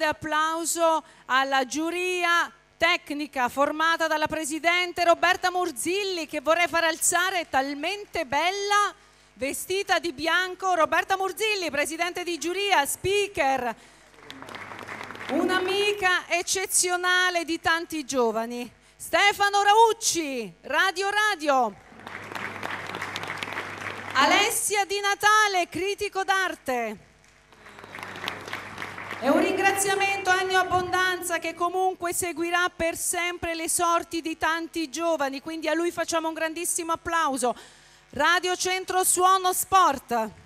grande applauso alla giuria tecnica formata dalla presidente Roberta Murzilli che vorrei far alzare, talmente bella, vestita di bianco. Roberta Murzilli, presidente di giuria, speaker, un'amica eccezionale di tanti giovani. Stefano Raucci, Radio Radio. Alessia Di Natale, critico d'arte. E un ringraziamento a Ennio Abbondanza che comunque seguirà per sempre le sorti di tanti giovani, quindi a lui facciamo un grandissimo applauso. Radio Centro Suono Sport.